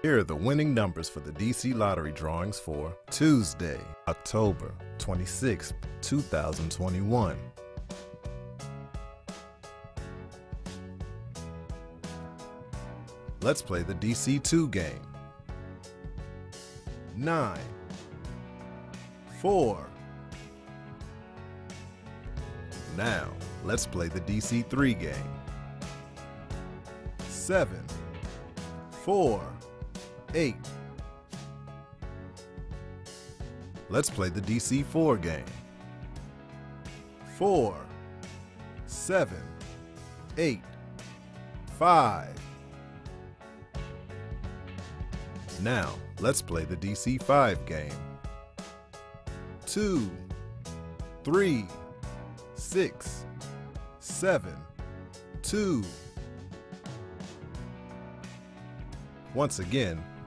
Here are the winning numbers for the DC Lottery drawings for Tuesday, October 26, 2021. Let's play the DC2 game. 9 4 Now, let's play the DC3 game. 7 4 8 Let's play the DC4 game. 4 7 8 5 Now, let's play the DC5 game. 2 3 6 7 2 Once again,